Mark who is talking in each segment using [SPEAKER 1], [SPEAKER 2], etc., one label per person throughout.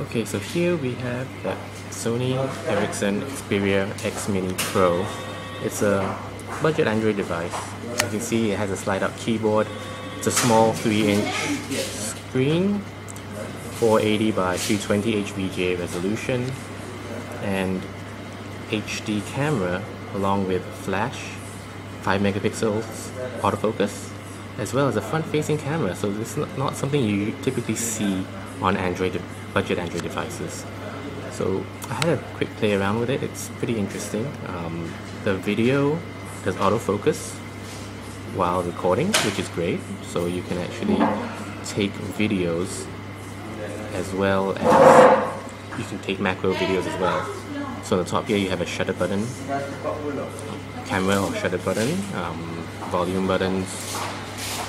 [SPEAKER 1] Okay, so here we have the Sony Ericsson Xperia X Mini Pro. It's a budget Android device. As you can see, it has a slide-out keyboard. It's a small 3-inch screen, 480 by 320 HVGA resolution, and HD camera along with flash, 5 megapixels autofocus, as well as a front-facing camera. So this is not something you typically see on Android budget Android devices. So I had a quick play around with it. It's pretty interesting. Um, the video does autofocus while recording, which is great. So you can actually take videos as well as you can take macro videos as well. So on the top here you have a shutter button, camera or shutter button, um, volume buttons,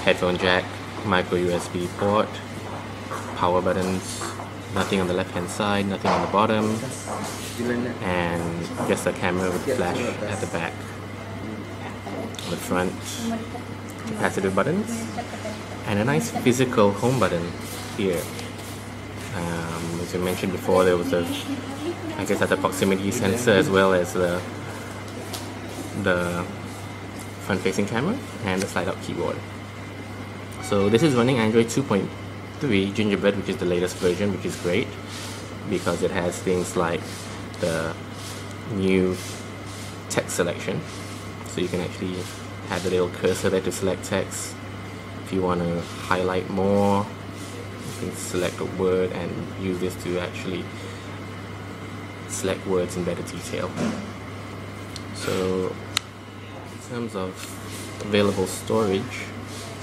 [SPEAKER 1] headphone jack, micro USB port, power buttons, nothing on the left hand side, nothing on the bottom, and just a camera with flash at the back. On the front, capacitive buttons, and a nice physical home button here. Um, as I mentioned before, there was a, I guess, at the proximity sensor as well as the the front-facing camera and the slide-out keyboard. So this is running Android 2.0 3 Gingerbread which is the latest version which is great because it has things like the new text selection. So you can actually have the little cursor there to select text. If you want to highlight more you can select a word and use this to actually select words in better detail. So in terms of available storage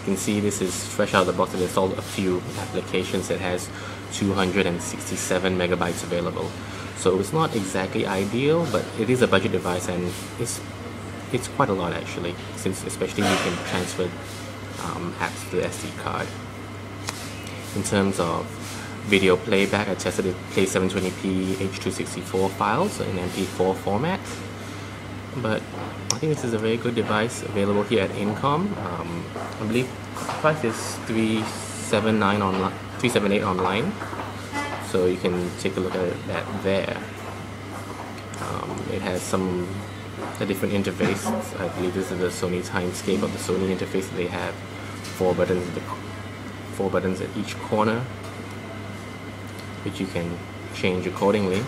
[SPEAKER 1] can see this is fresh out of the box. I've installed a few applications it has 267 megabytes available. So it's not exactly ideal, but it is a budget device and it's it's quite a lot actually, since especially you can transfer um, apps to the SD card. In terms of video playback, I tested it play 720p H264 files in MP4 format, but I think this is a very good device available here at Incomm. Um, I believe the price is 379 online, 378 online. So you can take a look at that there. Um, it has some a different interface. I believe this is the Sony Timescape of the Sony interface that they have. Four buttons, the, four buttons at each corner, which you can change accordingly.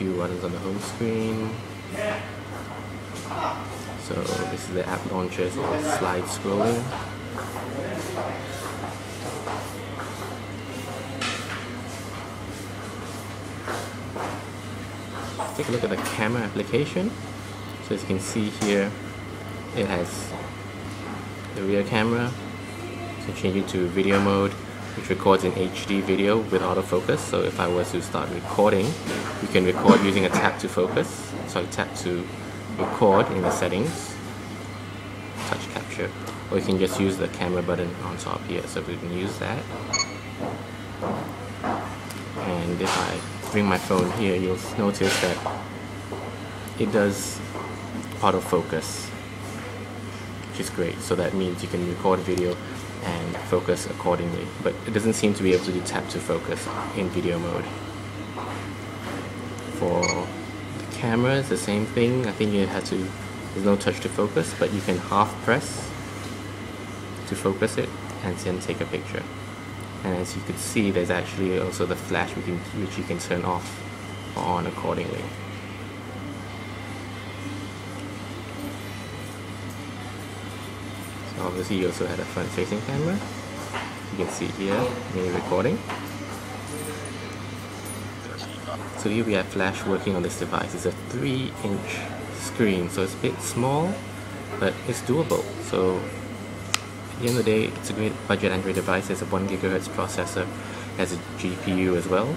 [SPEAKER 1] Few buttons on the home screen. So this is the app launcher, so slide scrolling. Take a look at the camera application. So as you can see here, it has the rear camera. So change it to video mode which records in HD video with autofocus. So if I was to start recording, you can record using a tap to focus. So I tap to record in the settings, touch capture, or you can just use the camera button on top here. So we can use that. And if I bring my phone here, you'll notice that it does autofocus, which is great. So that means you can record video and focus accordingly. But it doesn't seem to be able to do tap to focus in video mode. For the camera, it's the same thing. I think you have to, there's no touch to focus, but you can half press to focus it and then take a picture. And as you can see, there's actually also the flash which you can turn off or on accordingly. Obviously you also had a front facing camera. You can see here me recording. So here we have flash working on this device. It's a 3 inch screen so it's a bit small but it's doable. So at the end of the day it's a great budget Android device. It's a 1 gigahertz processor. Has a GPU as well.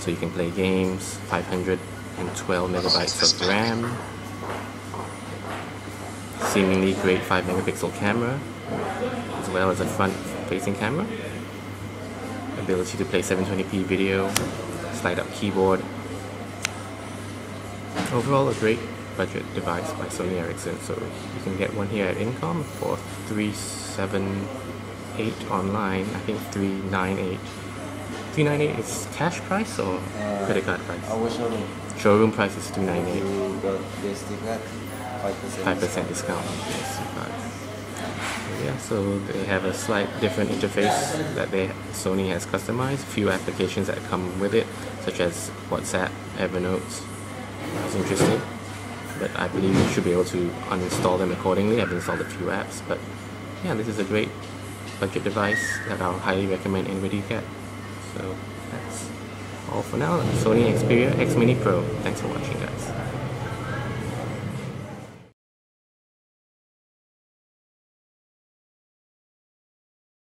[SPEAKER 1] So you can play games 512 megabytes of RAM seemingly great 5 megapixel camera as well as a front facing camera ability to play 720p video slide up keyboard overall a great budget device by Sony Ericsson so you can get one here at Incomm for 378 online. I think three nine eight. Three nine eight is cash price or
[SPEAKER 2] Uh,
[SPEAKER 1] credit card price?
[SPEAKER 2] Our showroom.
[SPEAKER 1] Showroom price is two nine eight.
[SPEAKER 2] You got this ticket, five percent.
[SPEAKER 1] Five percent discount. Yes, card. Yeah, so they have a slight different interface that they Sony has customized. Few applications that come with it, such as WhatsApp, Evernote. That's interesting. But I believe you should be able to uninstall them accordingly. I've installed a few apps, but yeah, this is a great budget device that I'll highly recommend anybody get. So that's all for now. Sony Xperia X Mini Pro. Thanks for watching, guys.